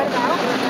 guardar